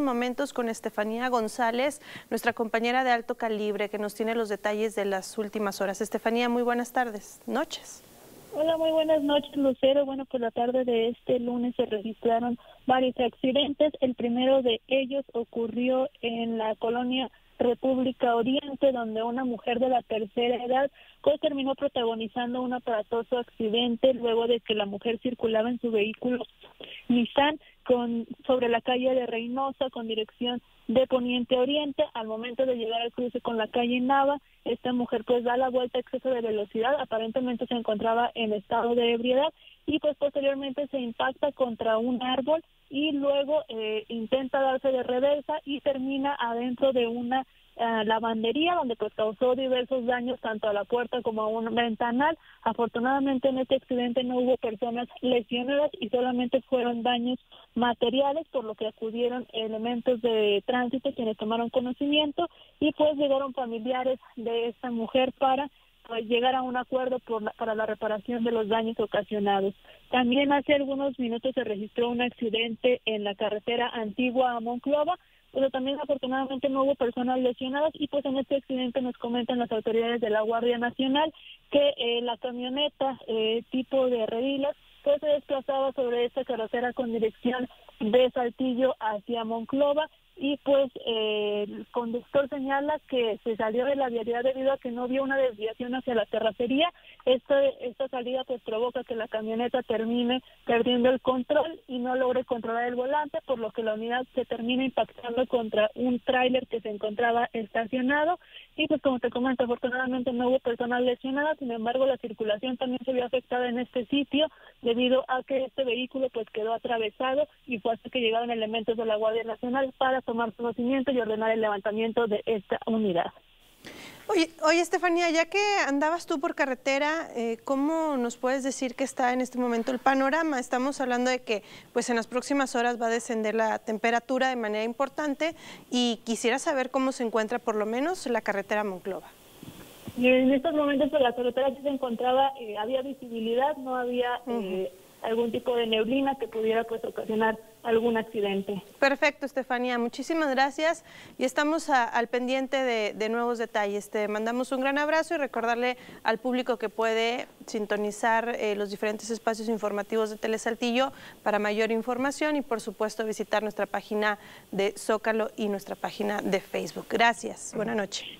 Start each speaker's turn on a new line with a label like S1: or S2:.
S1: momentos con Estefanía González, nuestra compañera de alto calibre, que nos tiene los detalles de las últimas horas. Estefanía, muy buenas tardes, noches.
S2: Hola, muy buenas noches, Lucero. Bueno, por la tarde de este lunes se registraron varios accidentes. El primero de ellos ocurrió en la colonia República Oriente, donde una mujer de la tercera edad pues terminó protagonizando un aparatoso accidente luego de que la mujer circulaba en su vehículo Nissan con sobre la calle de Reynosa con dirección de poniente a oriente. Al momento de llegar al cruce con la calle Nava, esta mujer pues da la vuelta a exceso de velocidad, aparentemente se encontraba en estado de ebriedad y pues posteriormente se impacta contra un árbol y luego eh, intenta darse de reversa y termina adentro de una eh, lavandería donde pues causó diversos daños tanto a la puerta como a un ventanal. Afortunadamente en este accidente no hubo personas lesionadas y solamente fueron daños materiales por lo que acudieron elementos de tránsito quienes tomaron conocimiento y pues llegaron familiares de esta mujer para pues, llegar a un acuerdo para la reparación de los daños ocasionados. También hace algunos minutos se registró un accidente en la carretera antigua a Monclova, pero también afortunadamente no hubo personas lesionadas y pues en este accidente nos comentan las autoridades de la Guardia Nacional que eh, la camioneta eh, tipo de redilas pues se desplazaba sobre esta carretera con dirección de Saltillo hacia Monclova y pues eh, el conductor señala que se salió de la vialidad debido a que no vio una desviación hacia la terracería. Esta, esta salida pues provoca que la camioneta termine perdiendo el control y no logre controlar el volante, por lo que la unidad se termina impactando contra un tráiler que se encontraba estacionado y pues como te comento, afortunadamente no hubo personas lesionadas, sin embargo la circulación también se vio afectada en este sitio debido a que este vehículo pues quedó atravesado y fue hasta que llegaron elementos de la Guardia Nacional para tomar conocimiento y ordenar el levantamiento de esta unidad.
S1: Oye, oye, Estefanía, ya que andabas tú por carretera, eh, ¿cómo nos puedes decir que está en este momento el panorama? Estamos hablando de que pues en las próximas horas va a descender la temperatura de manera importante y quisiera saber cómo se encuentra por lo menos la carretera Monclova.
S2: En estos momentos pues, la carretera se encontraba, eh, había visibilidad, no había algún tipo de neblina que pudiera pues ocasionar algún accidente.
S1: Perfecto, Estefanía, muchísimas gracias y estamos al pendiente de, nuevos detalles. Te mandamos un gran abrazo y recordarle al público que puede sintonizar eh, los diferentes espacios informativos de Telesaltillo para mayor información y por supuesto visitar nuestra página de Zócalo y nuestra página de Facebook. Gracias, buena noche.